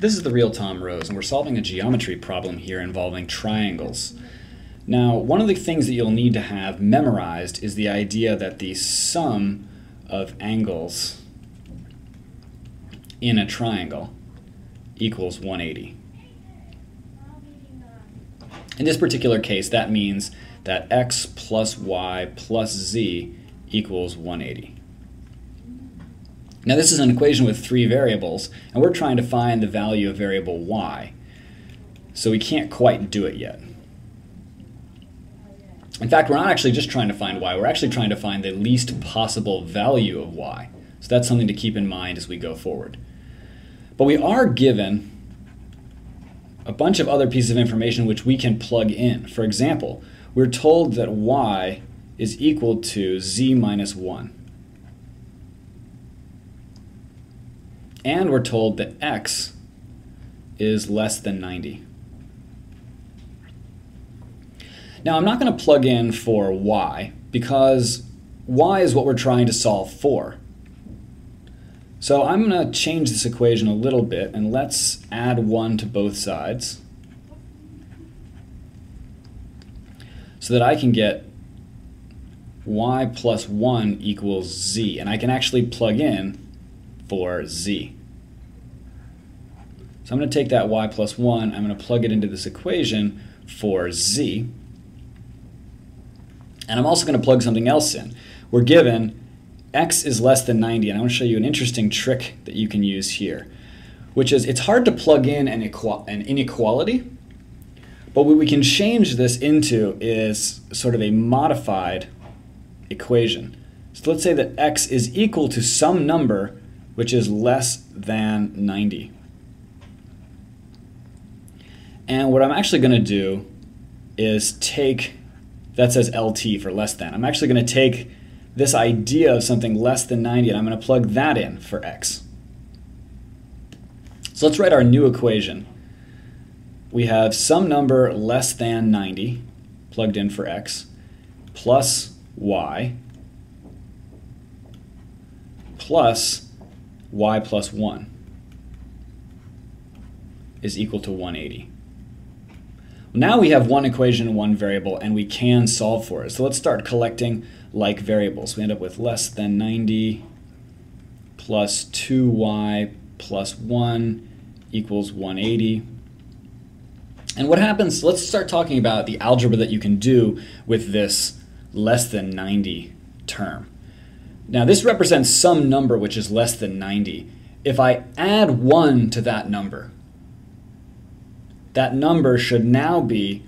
This is the real Tom Rose, and we're solving a geometry problem here involving triangles. Now, one of the things that you'll need to have memorized is the idea that the sum of angles in a triangle equals 180. In this particular case, that means that x plus y plus z equals 180. Now this is an equation with three variables, and we're trying to find the value of variable y. So we can't quite do it yet. In fact, we're not actually just trying to find y, we're actually trying to find the least possible value of y. So that's something to keep in mind as we go forward. But we are given a bunch of other pieces of information which we can plug in. For example, we're told that y is equal to z minus 1. And we're told that x is less than 90. Now I'm not going to plug in for y because y is what we're trying to solve for. So I'm going to change this equation a little bit and let's add 1 to both sides so that I can get y plus 1 equals z. And I can actually plug in for z. So I'm going to take that y plus 1, I'm going to plug it into this equation for z. And I'm also going to plug something else in. We're given x is less than 90, and I want to show you an interesting trick that you can use here, which is it's hard to plug in an, an inequality, but what we can change this into is sort of a modified equation. So let's say that x is equal to some number which is less than 90. And what I'm actually going to do is take, that says LT for less than. I'm actually going to take this idea of something less than 90 and I'm going to plug that in for x. So let's write our new equation. We have some number less than 90 plugged in for x plus y plus y plus 1 is equal to 180. Now we have one equation, and one variable, and we can solve for it. So let's start collecting like variables. We end up with less than 90 plus 2y plus 1 equals 180. And what happens, let's start talking about the algebra that you can do with this less than 90 term. Now this represents some number which is less than 90. If I add 1 to that number, that number should now be,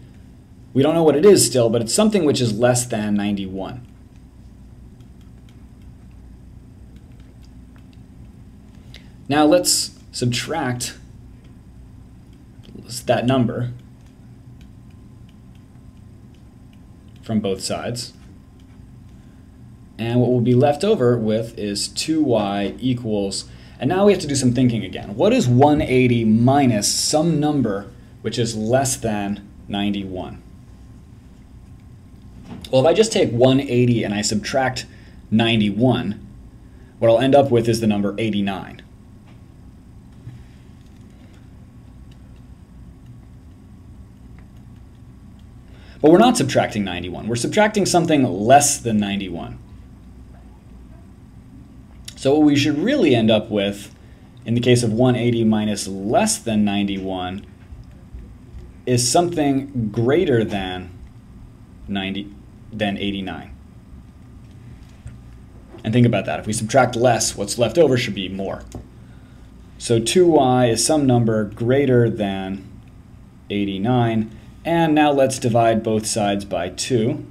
we don't know what it is still, but it's something which is less than 91. Now let's subtract that number from both sides. And what we'll be left over with is 2y equals, and now we have to do some thinking again. What is 180 minus some number which is less than 91? Well, if I just take 180 and I subtract 91, what I'll end up with is the number 89. But we're not subtracting 91. We're subtracting something less than 91. So what we should really end up with, in the case of 180 minus less than 91, is something greater than 90 than 89. And think about that. If we subtract less, what's left over should be more. So 2y is some number greater than 89. And now let's divide both sides by 2.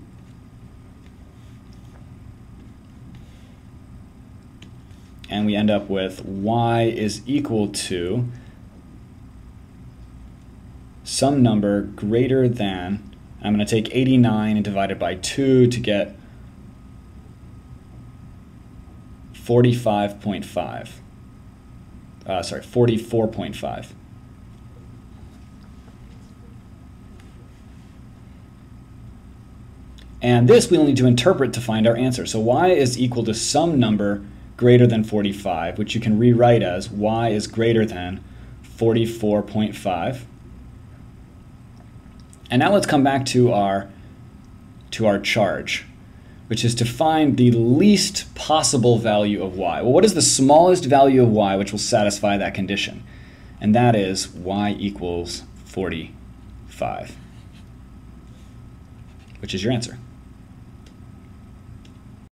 And we end up with y is equal to some number greater than, I'm going to take 89 and divide it by 2 to get 45.5. Uh, sorry, 44.5. And this we'll need to interpret to find our answer. So y is equal to some number greater than 45, which you can rewrite as y is greater than 44.5. And now let's come back to our to our charge, which is to find the least possible value of y. Well, what is the smallest value of y which will satisfy that condition? And that is y equals 45, which is your answer.